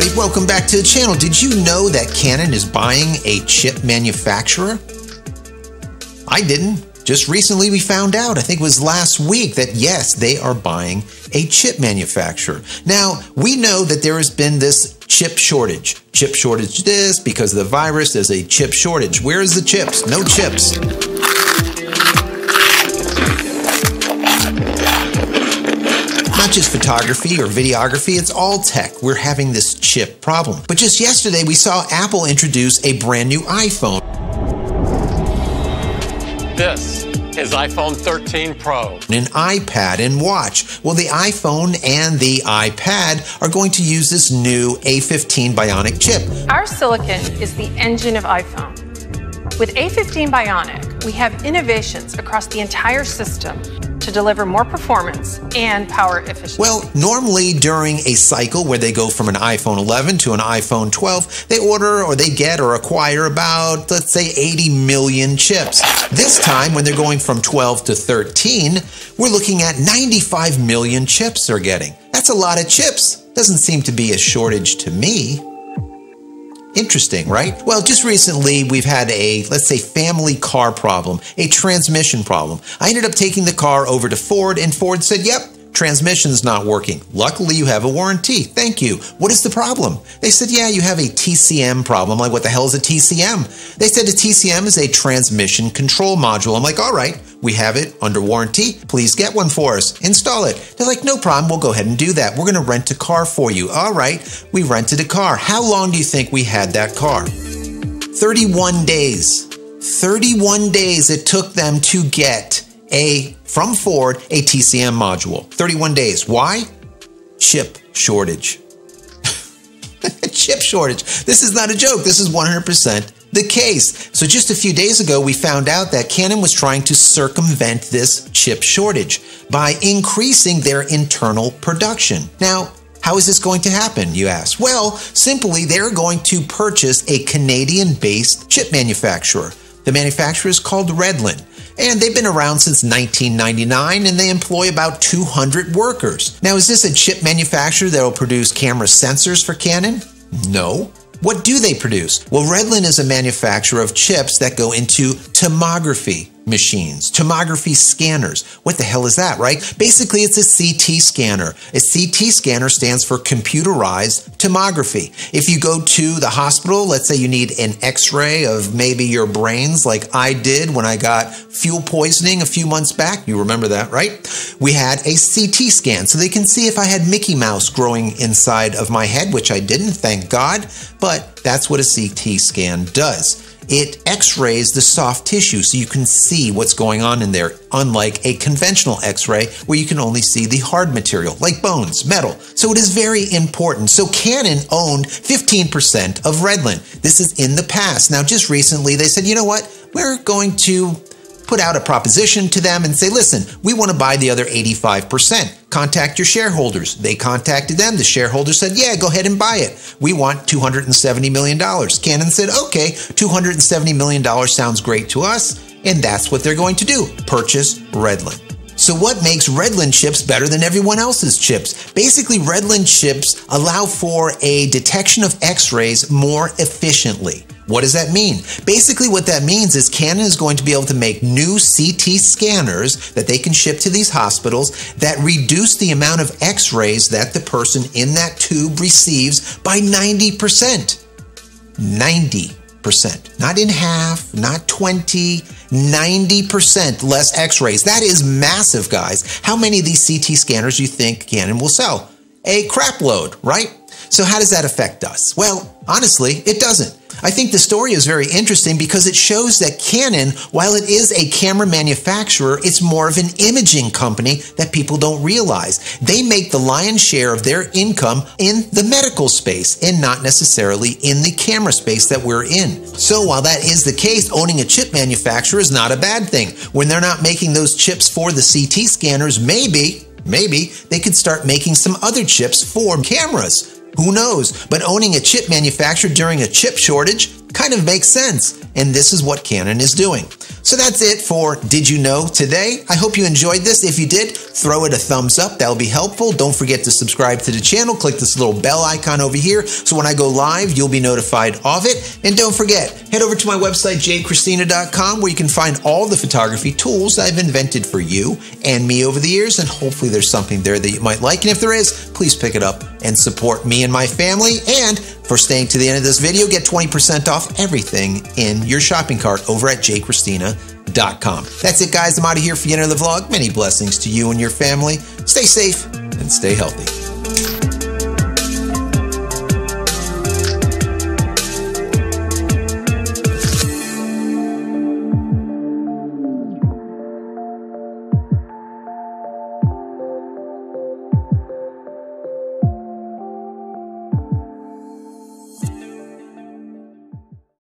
everybody. Welcome back to the channel. Did you know that Canon is buying a chip manufacturer? I didn't. Just recently we found out, I think it was last week, that yes, they are buying a chip manufacturer. Now, we know that there has been this chip shortage. Chip shortage this, because of the virus, there's a chip shortage. Where is the chips? No chips. Not just photography or videography, it's all tech. We're having this chip problem. But just yesterday, we saw Apple introduce a brand new iPhone. This is iPhone 13 Pro. An iPad and watch. Well, the iPhone and the iPad are going to use this new A15 Bionic chip. Our silicon is the engine of iPhone. With A15 Bionic, we have innovations across the entire system to deliver more performance and power efficiency. Well, normally during a cycle where they go from an iPhone 11 to an iPhone 12, they order or they get or acquire about, let's say, 80 million chips. This time, when they're going from 12 to 13, we're looking at 95 million chips they're getting. That's a lot of chips. Doesn't seem to be a shortage to me. Interesting, right? Well, just recently we've had a, let's say, family car problem, a transmission problem. I ended up taking the car over to Ford, and Ford said, yep, transmission's not working. Luckily, you have a warranty. Thank you. What is the problem? They said, yeah, you have a TCM problem. I'm like, what the hell is a TCM? They said a TCM is a transmission control module. I'm like, all right, we have it under warranty. Please get one for us. Install it. They're like, no problem. We'll go ahead and do that. We're going to rent a car for you. All right. We rented a car. How long do you think we had that car? 31 days. 31 days it took them to get a from Ford a TCM module. 31 days. Why? Chip shortage. Chip shortage. This is not a joke. This is 100% the case. So just a few days ago, we found out that Canon was trying to circumvent this chip shortage by increasing their internal production. Now, how is this going to happen, you ask? Well, simply they're going to purchase a Canadian based chip manufacturer. The manufacturer is called Redlen, And they've been around since 1999 and they employ about 200 workers. Now, is this a chip manufacturer that will produce camera sensors for Canon? No. What do they produce? Well, Redlen is a manufacturer of chips that go into tomography machines, tomography scanners. What the hell is that, right? Basically, it's a CT scanner. A CT scanner stands for computerized tomography. If you go to the hospital, let's say you need an x-ray of maybe your brains like I did when I got fuel poisoning a few months back. You remember that, right? We had a CT scan so they can see if I had Mickey Mouse growing inside of my head, which I didn't, thank God. But that's what a CT scan does it x-rays the soft tissue so you can see what's going on in there, unlike a conventional x-ray where you can only see the hard material, like bones, metal. So it is very important. So Canon owned 15% of Redlen. This is in the past. Now, just recently, they said, you know what? We're going to put out a proposition to them and say, listen, we want to buy the other 85%. Contact your shareholders. They contacted them. The shareholders said, yeah, go ahead and buy it. We want $270 million. Canon said, okay, $270 million sounds great to us. And that's what they're going to do purchase Redlen. So what makes Redlen chips better than everyone else's chips? Basically, Redlen chips allow for a detection of x-rays more efficiently. What does that mean? Basically, what that means is Canon is going to be able to make new CT scanners that they can ship to these hospitals that reduce the amount of x rays that the person in that tube receives by 90%. 90%. Not in half, not 20, 90% less x rays. That is massive, guys. How many of these CT scanners do you think Canon will sell? A crap load, right? So, how does that affect us? Well, honestly, it doesn't. I think the story is very interesting because it shows that Canon, while it is a camera manufacturer, it's more of an imaging company that people don't realize. They make the lion's share of their income in the medical space and not necessarily in the camera space that we're in. So while that is the case, owning a chip manufacturer is not a bad thing. When they're not making those chips for the CT scanners, maybe, maybe they could start making some other chips for cameras. Who knows? But owning a chip manufacturer during a chip shortage, kind of makes sense. And this is what Canon is doing. So that's it for Did You Know today. I hope you enjoyed this. If you did, throw it a thumbs up. That'll be helpful. Don't forget to subscribe to the channel. Click this little bell icon over here so when I go live, you'll be notified of it. And don't forget, head over to my website, jcristina.com, where you can find all the photography tools I've invented for you and me over the years. And hopefully, there's something there that you might like. And if there is, please pick it up and support me and my family. And for staying to the end of this video, get 20% off everything in your shopping cart over at jcristina.com. That's it, guys. I'm out of here for the end of the vlog. Many blessings to you and your family. Stay safe and stay healthy.